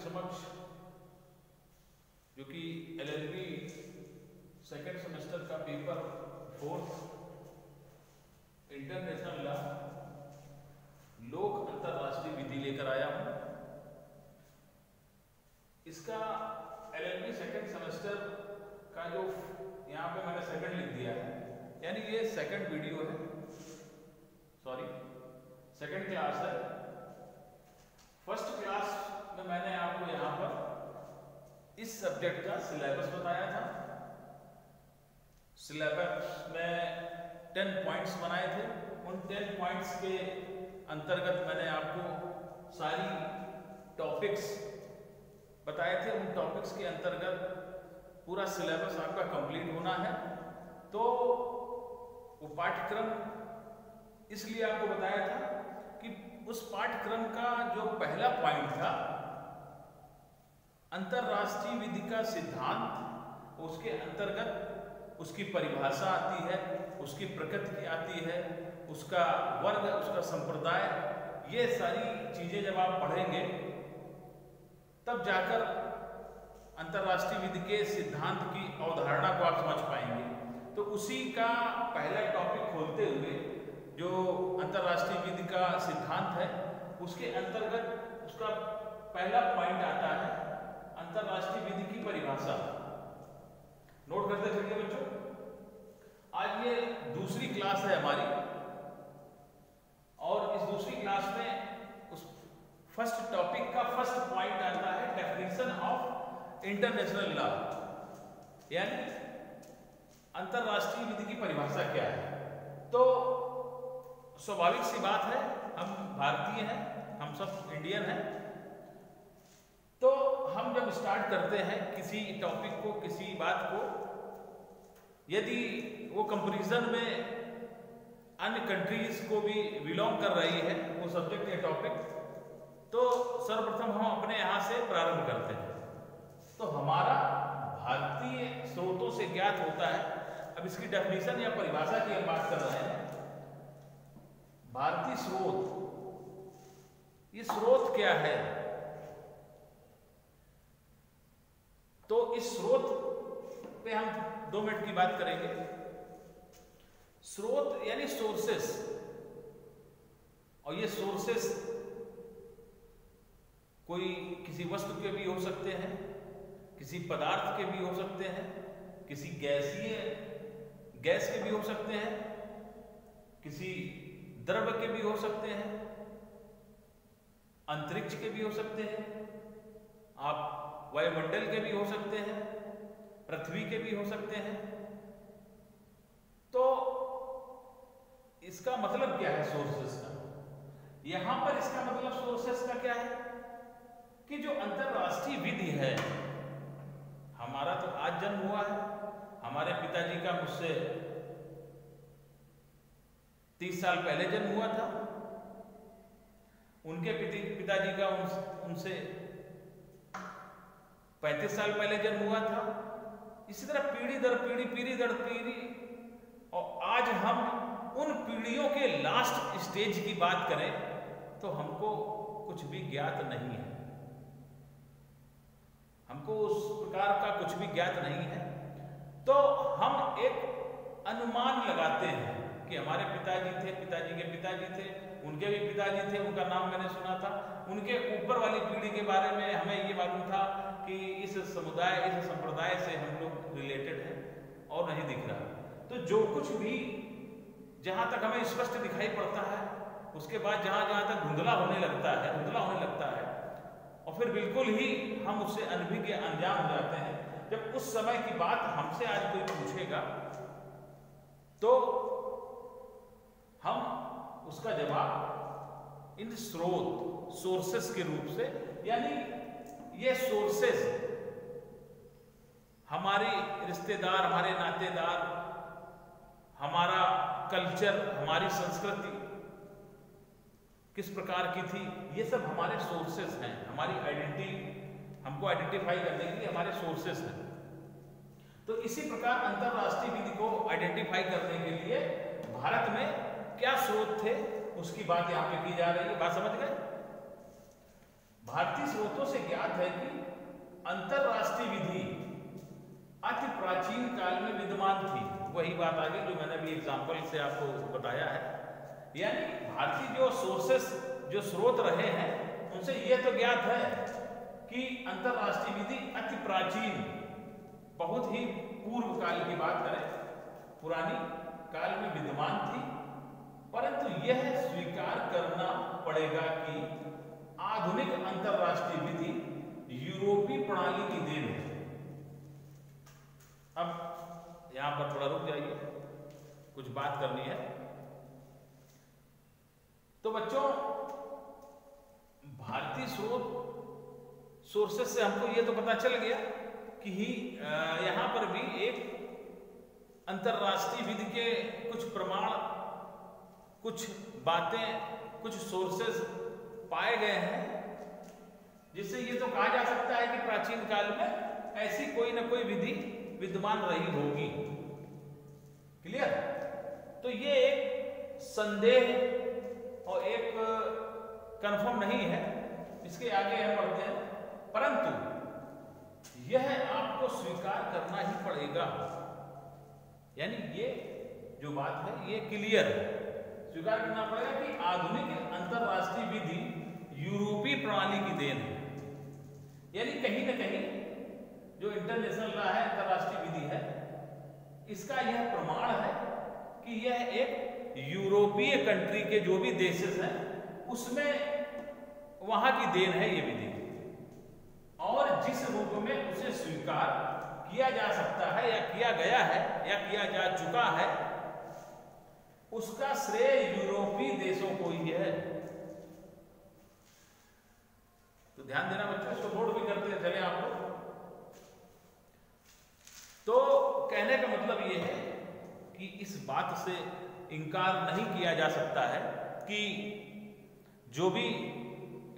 समक्ष जो कि एलएलबी सेकेंड सेमेस्टर का पेपर फोर्थ इंटरनेशनल लॉ लोक अंतरराष्ट्रीय विधि लेकर आया हूँ इसका एलएलबी सेकेंड सेमेस्टर का जो यहाँ पे मैंने सेकंड लिख दिया है यानी ये सेकंड वीडियो है सॉरी सेकंड क्लास है फ़र्स्ट क्लास में मैंने आपको यहाँ पर इस सब्जेक्ट का सिलेबस बताया था। सिलेबस में टेन पॉइंट्स बनाए थे। उन टेन पॉइंट्स के अंतर्गत मैंने आपको सारी टॉपिक्स बताए थे। उन टॉपिक्स के अंतर्गत पूरा सिलेबस आपका कंप्लीट होना है। तो वो पाठ्यक्रम इसलिए आपको बताया था कि उस पाठ्यक्रम का जो पहला पॉइंट था अंतरराष्ट्रीय विधि का सिद्धांत, उसके अंतर्गत उसकी परिभाषा आती है, उसकी प्रकृति आती है, उसका वर्ग, उसका संप्रदाय, ये सारी चीज़ें जब आप पढ़ेंगे, तब जाकर अंतरराष्ट्रीय विधि के सिद्धांत की अवधारणा को आप समझ पाएँगे। तो उसी का पहला टॉपिक खोलते हुए जो अंतरराष्ट्रीय विधि का सिद्धांत है, उसके अंतर्गत उसका पहला पॉइंट आता है अंतरराष्ट्रीय विधि की परिभाषा। नोट करते चलिए बच्चों। आज ये दूसरी क्लास है हमारी। और इस दूसरी क्लास में उस फ़र्स्ट टॉपिक का फ़र्स्ट पॉइंट आता है डेफिनेशन ऑफ़ इंटरनेशनल लॉ यानी अंतरराष्ट्रीय विधि की परिभाषा क्या है? तो स्वाभाविक सी बात है, हम भारतीय हैं, हम सब इंडियन हैं। हम जब स्टार्ट करते हैं किसी टॉपिक को, किसी बात को, यदि वो कंपेरिजन में अन्य कंट्रीज़ को भी बिलोंग कर रही है, वो सब्जेक्ट या टॉपिक तो सर्वप्रथम हम अपने यहाँ से प्रारंभ करते हैं। तो हमारा भारतीय स्रोतों से ज्ञात होता है। अब इसकी डेफिनेशन या परिभाषा की हम बात कर रहे हैं। भारतीय स्रोत, ये स्रोत क्या है तो इस स्रोत पे हम दो की बात करेंगे। स्रोत यानी सोर्सेस और ये सोर्सेस कोई किसी वस्तु के भी हो सकते हैं, किसी पदार्थ के भी हो सकते हैं, किसी गैसीय, गैस के भी हो सकते हैं, किसी द्रव्य के भी हो सकते हैं, अंतरिक्ष के भी हो सकते हैं, आप वायुमंडल के भी हो सकते हैं पृथ्वी के भी हो सकते हैं। तो इसका मतलब क्या है सोर्सेस का? यहाँ पर इसका मतलब सोर्सेस का क्या है? कि जो अंतरराष्ट्रीय विधि है हमारा तो आज जन्म हुआ है। हमारे पिताजी का मुझसे तीस साल पहले जन्म हुआ था। उनके पिताजी का उन, उनसे पैंतीस साल पहले जन्म हुआ था। इसी तरह पीढ़ी दर पीढ़ी पीढ़ी दर पीढ़ी। और आज हम उन पीढ़ियों के लास्ट स्टेज की बात करें तो हमको कुछ भी ज्ञात नहीं है। हमको उस प्रकार का कुछ भी ज्ञात नहीं है। तो हम एक अनुमान लगाते हैं कि हमारे पिताजी थे, पिताजी के पिताजी थे, उनके भी पिताजी थे, उनका नाम मैंने सुना था। उनके ऊपर वाली पीढ़ी के बारे में हमें ये मालूम था कि इस समुदाय, इस संप्रदाय से हम लोग रिलेटेड हैं और नहीं दिख रहा। तो जो कुछ भी जहाँ तक हमें स्पष्ट दिखाई पड़ता है, उसके बाद जहाँ जहाँ तक धुंधला होने लगता है, धुंधला होने लगता है, और फिर बिल्कुल ही हम उससे अनभिज्ञ, अनजान हो जाते हैं। जब उस समय की बात हमसे आज कोई पूछेगा तो हम उसका जवाब इन स्रोत सोर्सेस के रूप से, यानी ये सोर्सेस हमारे रिश्तेदार, हमारे नातेदार, हमारा कल्चर हमारी संस्कृति किस प्रकार की थी, ये सब हमारे सोर्सेस हैं। हमारी आइडेंटिटी हमको आइडेंटिफाई करने के लिए हमारे सोर्सेस हैं। तो इसी प्रकार अंतरराष्ट्रीय विधि को आइडेंटिफाई करने के लिए भारत में क्या स्रोत थे, उसकी बात यहाँ पे की जा रही है। बात समझ गए? भारतीय स्रोतों से ज्ञात है कि अंतरराष्ट्रीय विधि अति प्राचीन काल में विद्यमान थी। वही बात आ गई जो मैंने अभी एग्ज़ाम्पल से आपको बताया है। यानी भारतीय जो सोर्सेस जो स्रोत रहे हैं, उनसे यह तो ज्ञात है कि अंतरराष्ट्रीय विधि अति प्राचीन, बहुत ही पूर्व काल की बात करें, पुरानी काल में विद्यमान थी, परंतु यह स्वीकार करना पड़ेगा कि आधुनिक अंतरराष्ट्रीय विधि यूरोपीय प्रणाली की देन है। अब यहाँ पर थोड़ा रुक जाइए, कुछ बात करनी है। तो बच्चों, भारतीय स्रोत सोर्सेस से हमको ये तो पता चल गया कि ही यहाँ पर भी एक अंतरराष्ट्रीय विधि के कुछ प्रमाण, कुछ बातें, कुछ सोर्सेस पाए गए हैं, जिससे ये तो कहा जा सकता है कि प्राचीन काल में ऐसी कोई ना कोई विधि विद्यमान रही होगी। क्लियर तो ये एक संदेह और एक कंफर्म नहीं है, इसके आगे हम बढ़ते हैं। परंतु यह आपको स्वीकार करना ही पड़ेगा। यानी ये जो बात है, ये क्लियर है। स्वीकार करना पड़ेगा कि आधुनिक अंतरराष्ट्रीय विधि यूरोपीय प्रणाली की देन है। यानी कहीं ना कहीं जो इंटरनेशनल लॉ है, अंतरराष्ट्रीय विधि है, इसका यह प्रमाण है कि यह एक यूरोपीय कंट्री के जो भी देशेस हैं, उसमें वहाँ की देन है ये विधि। और जिस रूप में उसे स्वीकार किया जा सकता है, या किया गया है, या किया जा चुका है, उसका श्रेय यूरोपीय देशों को ही है। तो ध्यान देना बच्चों, इसको नोट भी करते चले आप लोग। तो कहने का मतलब यह है कि इस बात से इनकार नहीं किया जा सकता है कि जो भी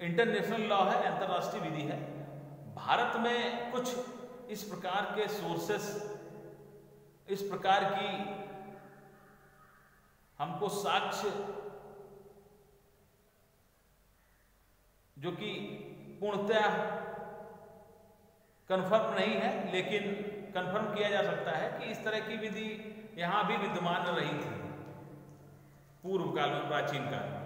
इंटरनेशनल लॉ है, अंतरराष्ट्रीय विधि है, भारत में कुछ इस प्रकार के सोर्सेस इस प्रकार की हमको साक्ष्य, जो कि पूर्णतः कन्फर्म नहीं है, लेकिन कन्फर्म किया जा सकता है कि इस तरह की विधि यहाँ भी विद्यमान रही थी, पूर्व काल में, प्राचीन काल में।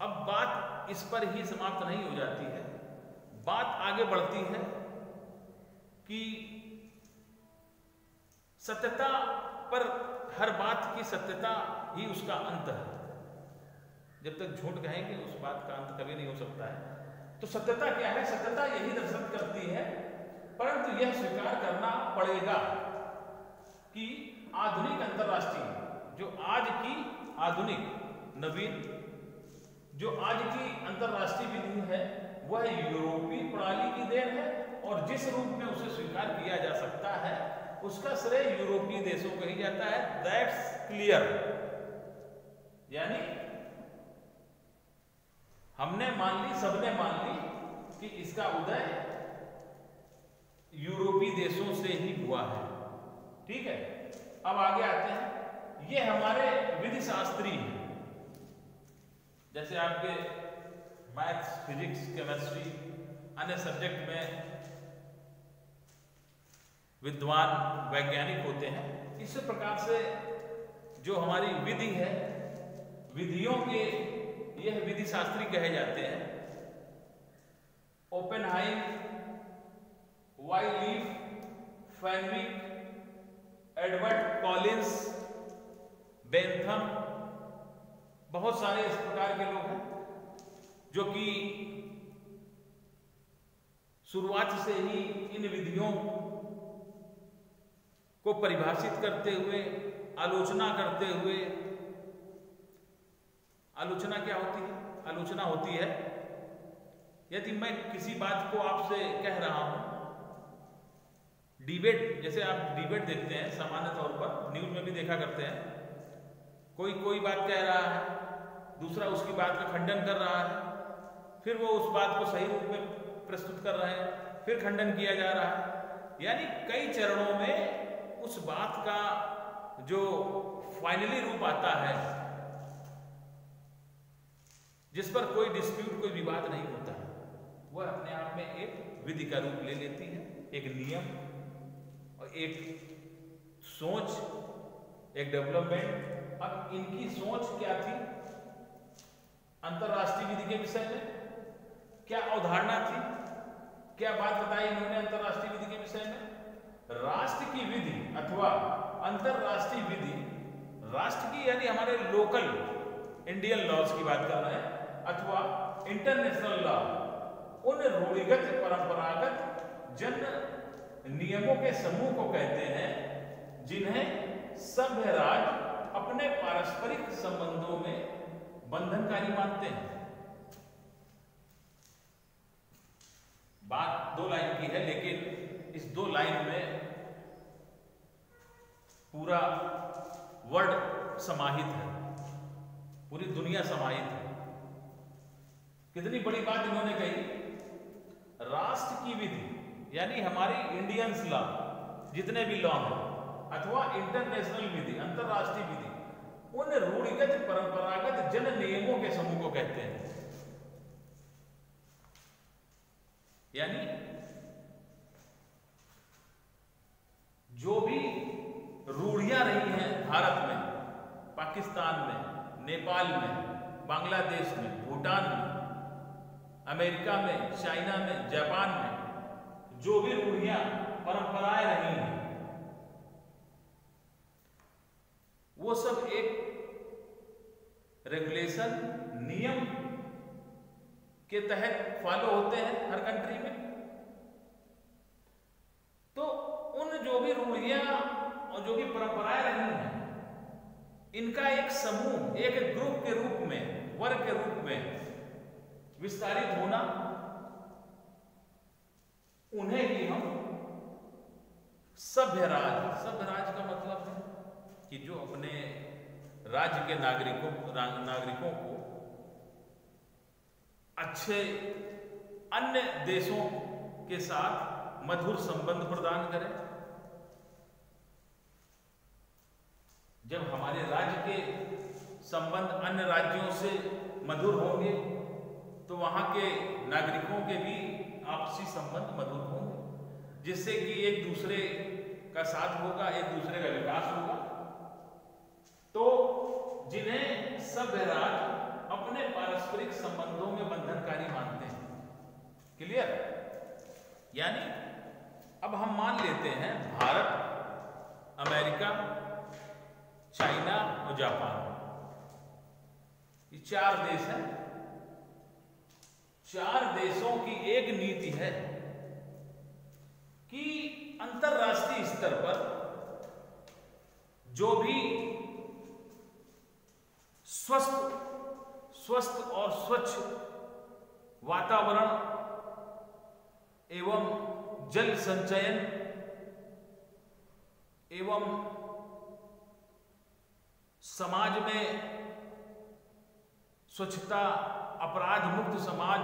अब बात इस पर ही समाप्त नहीं हो जाती है। बात आगे बढ़ती है कि सत्यता पर हर बात की सत्यता ही उसका अंत है। जब तक झूठ कहेंगे, उस बात का अंत कभी नहीं हो सकता है। तो सत्यता क्या है? सत्यता यही दर्शन करती है, परंतु यह स्वीकार करना पड़ेगा कि आधुनिक अंतरराष्ट्रीय, जो आज की आधुनिक नवीन, जो आज की अंतरराष्ट्रीय विधि है, वह यूरोपीय प्रणाली की देन है और जिस रूप में उसे स्वीकार किया जा सकता है, उसका श्रेय यूरोपीय देशों को ही जाता है। दैट्स क्लियर यानी हमने मान ली, सबने मान ली कि इसका उदय यूरोपीय देशों से ही हुआ है। ठीक है? अब आगे आते हैं। ये हमारे विधि शास्त्री हैं। जैसे आपके मैथ्स, फिजिक्स, केमिस्ट्री, अन्य सब्जेक्ट में विद्वान, वैज्ञानिक होते हैं। इस प्रकार से जो हमारी विधि है, विधियों के यह विधि शास्त्री कहे जाते हैं। ओपेनहाइम वाइलीफ फैनविक, एडवर्ड कॉलिंस बेंथम, बहुत सारे इस प्रकार के लोग हैं, जो कि शुरुआत से ही इन विधियों को परिभाषित करते हुए, आलोचना करते हुए आलोचना क्या होती है? आलोचना होती है, यदि मैं किसी बात को आपसे कह रहा हूँ डिबेट जैसे आप डिबेट देखते हैं, सामान्य तौर पर न्यूज़ में भी देखा करते हैं, कोई कोई बात कह रहा है, दूसरा उसकी बात का खंडन कर रहा है, फिर वो उस बात को सही रूप में प्रस्तुत कर रहे हैं, फिर खंडन किया जा रहा है, यानी कई चरणों में उस बात का जो फाइनली रूप आता है जिस पर कोई डिस्प्यूट कोई विवाद नहीं होता। है वह अपने आप में एक विधि का रूप ले लेती है, एक नियम और एक सोच, एक डेवलपमेंट अब इनकी सोच क्या थी? अंतरराष्ट्रीय विधि के विषय में क्या अवधारणा थी? क्या बात बताई इन्होंने अंतरराष्ट्रीय विधि के विषय में? राष्ट्र की विधि अथवा अंतरराष्ट्रीय विधि, राष्ट्र की यानी हमारे लोकल इंडियन लॉज की बात कर रहे हैं। अथवा इंटरनेशनल लॉ उन रूढ़िगत परंपरागत जन नियमों के समूह को कहते हैं, जिन्हें सभ्य राज अपने पारस्परिक संबंधों में बंधनकारी मानते हैं। बात दो लाइन की है, लेकिन इस दो लाइन में पूरा वर्ल्ड समाहित है। पूरी दुनिया समाहित है। कितनी बड़ी बात इन्होंने कही। राष्ट्र की विधि, यानी हमारी इंडियंस लॉ जितने भी लॉ हैं, अथवा इंटरनेशनल विधि, अंतरराष्ट्रीय विधि, उन रूढ़िगत, परंपरागत जन नियमों के समूह को कहते हैं। यानी, जो भी रूढ़ियाँ रही हैं भारत में, पाकिस्तान में, नेपाल में, बांग्लादेश में, भूटान में अमेरिका में, चाइना में, जापान में, जो भी रूढ़ियाँ, परंपराएँ रही हैं, वो सब एक रेगुलेशन नियम के तहत फॉलो होते हैं हर कंट्री में। तो उन जो भी रूढ़ियाँ और जो भी परंपराएँ रही हैं, इनका एक समूह, एक ग्रुप के रूप में, वर्ग के रूप में विस्तारित होना, उन्हें ही हम सभ्य राज सभ्य राज का मतलब है कि जो अपने राज्य के नागरिकों नागरिकों को अच्छे अन्य देशों के साथ मधुर संबंध प्रदान करें। जब हमारे राज्य के संबंध अन्य राज्यों से मधुर होंगे तो वहाँ के नागरिकों के भी आपसी संबंध मधुर होंगे, जिससे कि एक दूसरे का साथ होगा, एक दूसरे का विकास होगा। तो जिन्हें सभ्य राज्य अपने पारस्परिक संबंधों में बंधनकारी मानते हैं। क्लियर यानी, अब हम मान लेते हैं भारत, अमेरिका, चाइना और जापान। ये चार देश हैं। चार देशों की एक नीति है कि अंतरराष्ट्रीय स्तर पर जो भी स्वस्थ स्वस्थ और स्वच्छ वातावरण एवं जल संचयन एवं समाज में स्वच्छता अपराध मुक्त समाज।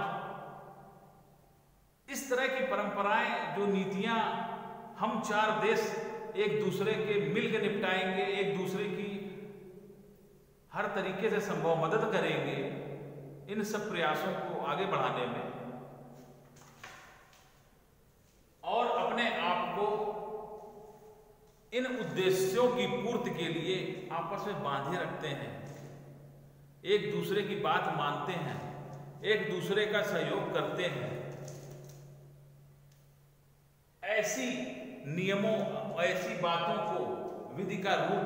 इस तरह की परंपराएँ, जो नीतियाँ हम चार देश एक दूसरे के मिलकर निपटाएँगे, एक दूसरे की हर तरीके से संभव मदद करेंगे, इन सब प्रयासों को आगे बढ़ाने में। और अपने आप को इन उद्देश्यों की पूर्ति के लिए आपस में बांधे रखते हैं। एक दूसरे की बात मानते हैं, एक दूसरे का सहयोग करते हैं। ऐसी नियमों, ऐसी बातों को विधि का रूप,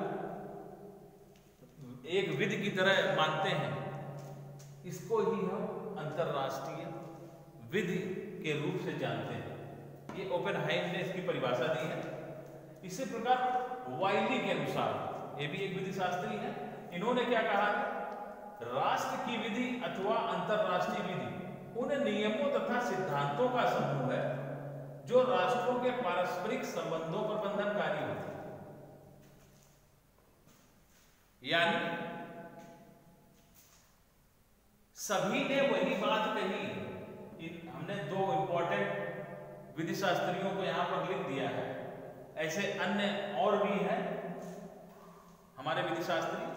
एक विधि की तरह मानते हैं। इसको ही हम अंतरराष्ट्रीय विधि के रूप से जानते हैं। ये ओपन हाइम ने इसकी परिभाषा दी है। इसी प्रकार वाइली के अनुसार, ये भी एक विधि शास्त्री है। इन्होंने क्या कहा है? राष्ट्र की विधि अथवा अंतरराष्ट्रीय विधि, उन नियमों तथा सिद्धांतों का समूह है, जो राष्ट्रों के पारस्परिक संबंधों पर बंधनकारी होते हैं। यानी, सभी ने वही बात कही हमने दो इंपॉर्टेंट विधि शास्त्रियों को यहाँ पर लिख दिया है। ऐसे अन्य और भी हैं हमारे विधि शास्त्री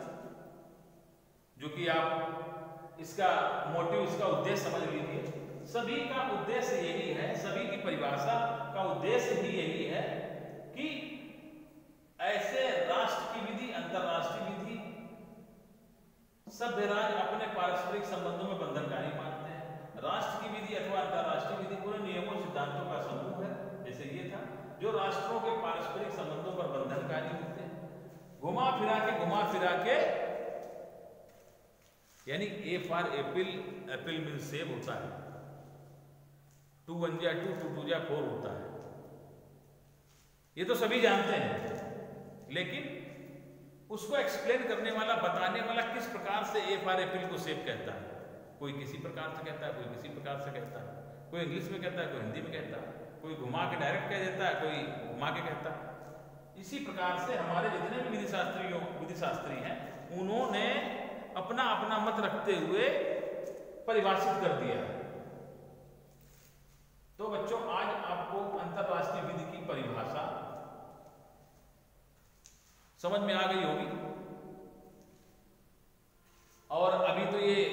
जो कि आप इसका मोटिव इसका उद्देश्य समझ लीजिए। सभी का उद्देश्य यही है, सभी की परिभाषा का उद्देश्य ही यही है कि ऐसे राष्ट्र की विधि, अंतरराष्ट्रीय विधि सभ्य राज्य अपने पारस्परिक संबंधों में बंधनकारी मानते हैं। राष्ट्र की विधि अथवा अंतरराष्ट्रीय विधि पूरे नियमों सिद्धांतों का समूह है, जैसे ये था, जो राष्ट्रों के पारस्परिक संबंधों पर बंधनकारी होते हैं। घुमा फिरा के, घुमा फिरा के यानी A for April April mean सेब होता है। टू वन जा टू टू टू जा फोर होता है। ये तो सभी जानते हैं। लेकिन उसको एक्सप्लेन करने वाला, बताने वाला किस प्रकार से ए फॉर एप्रिल को सेब कहता है? कोई किसी प्रकार से कहता है, कोई किसी प्रकार से कहता है। कोई इंग्लिश में कहता है, कोई हिंदी में कहता है। कोई घुमा के डायरेक्ट कह देता है, कोई घुमा के कहता है। इसी प्रकार से हमारे जितने भी विधि शास्त्रियों विधि शास्त्री हैं, उन्होंने अपना अपना मत रखते हुए परिभाषित कर दिया। तो बच्चों आज आपको अंतरराष्ट्रीय विधि की परिभाषा समझ में आ गई होगी। और अभी तो ये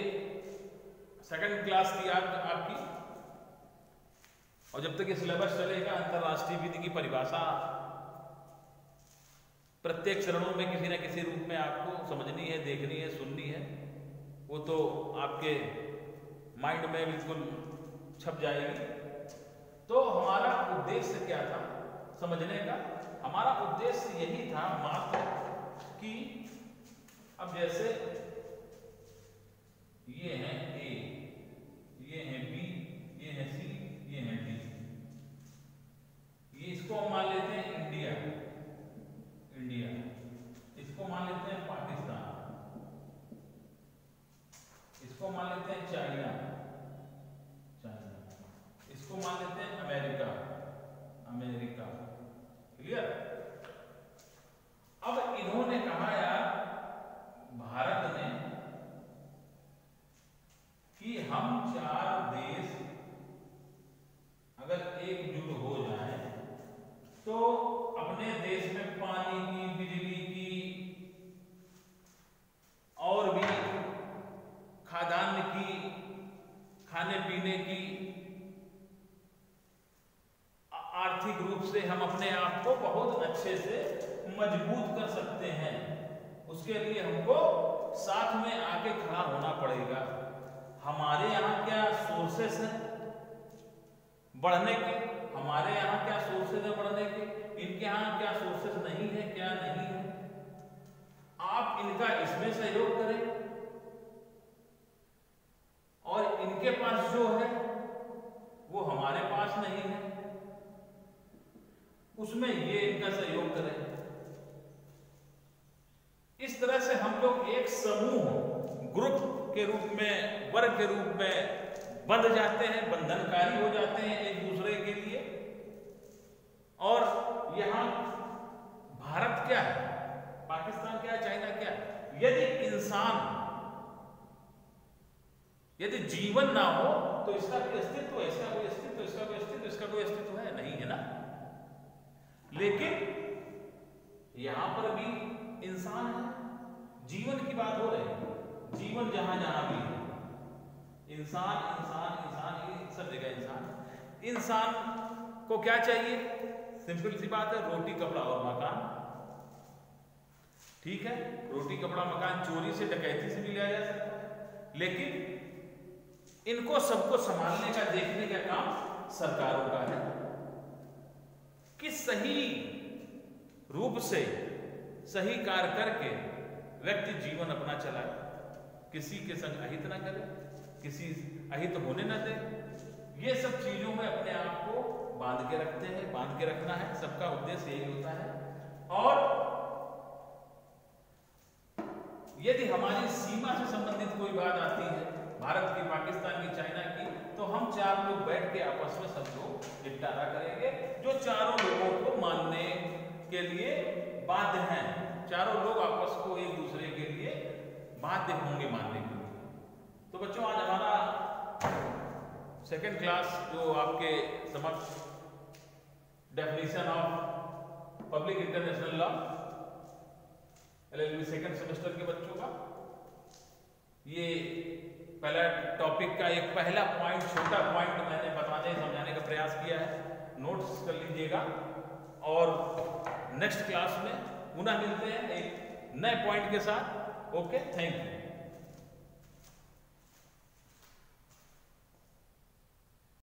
सेकंड क्लास थी आप, आपकी। और जब तक ये सिलेबस चलेगा अंतरराष्ट्रीय विधि की परिभाषा प्रत्येक चरणों में किसी न किसी रूप में आपको समझनी है, देखनी है, सुननी है। वो तो आपके माइंड में बिल्कुल छप जाएगी। तो हमारा उद्देश्य क्या था समझने का? हमारा उद्देश्य यही था मात्र कि अब जैसे ये है ए, ये है बी ये है सी ये है डी ये इसको हम मान लेते हैं इंडिया इंडिया इसको मान लेते हैं पाकिस्तान इसको मान लेते हैं चाइना। चाइना। इसको मान लेते हैं अमेरिका। अमेरिका क्लियर अब इन्होंने कहा यार भारत ने कि हम चार देश अगर एकजुट हो जाए तो अपने देश में पानी की बिजली की और भी खाद्यान्न की खाने पीने की आर्थिक रूप से हम अपने आप को बहुत अच्छे से मज़बूत कर सकते हैं उसके लिए हमको साथ में आके खड़ा होना पड़ेगा। हमारे यहाँ क्या सोर्सेस हैं? बढ़ने के? हमारे यहाँ क्या सोर्सेज है बढ़ने के? इनके यहाँ क्या सोर्सेज नहीं है, क्या नहीं है? आप इनका इसमें सहयोग करें। और इनके पास जो है, वो हमारे पास नहीं है। उसमें ये इनका सहयोग करें। इस तरह से हम लोग एक समूह, ग्रुप के रूप में, वर्ग के रूप में बंध जाते हैं, बंधनकारी हो जाते हैं एक दूसरे के लिए। और यहाँ भारत क्या है? पाकिस्तान क्या है? चाइना क्या है? यदि इंसान, यदि जीवन ना हो तो इसका कोई अस्तित्व है, इसका कोई अस्तित्व, इसका कोई अस्तित्व, इसका कोई अस्तित्व है। नहीं है ना? लेकिन यहाँ पर भी इंसान है। जीवन की बात हो रही है। जीवन जहाँ जहाँ भी है। इंसान इंसान इंसान, ये सब जगह इंसान। इंसान को क्या चाहिए? सिंपल सी बात है, रोटी, कपड़ा और मकान। ठीक है? रोटी, कपड़ा, मकान चोरी से, डकैती से भी लिया जा सकता है। लेकिन इनको सबको संभालने का, देखने का काम सरकारों का है। कि सही रूप से सही कार्य करके व्यक्ति जीवन अपना चलाए। किसी के संग अहित ना करे, किसी अहित होने ना दे। ये सब चीज़ों में अपने आप को बाँध के रखते हैं, बाँध के रखना है। सबका उद्देश्य यही होता है। और यदि हमारी सीमा से संबंधित कोई बात आती है, भारत की, पाकिस्तान की, चाइना की तो हम चार लोग बैठ के आपस में सब लोग निपटारा करेंगे, जो चारों लोगों को मानने के लिए बाध्य हैं। चारों लोग आपस को एक दूसरे के लिए बाध्य होंगे मानने के लिए। तो बच्चों, आज हमारा सेकेंड क्लास जो आपके समक्ष definition of public international law L L second semester के बच्चों का, ये पहला टॉपिक का एक पहला पॉइंट छोटा पॉइंट मैंने बताने, समझाने का प्रयास किया है। नोट्स कर लीजिएगा। और नेक्स्ट क्लास में पुनः मिलते हैं एक नए पॉइंट के साथ। Okay thank you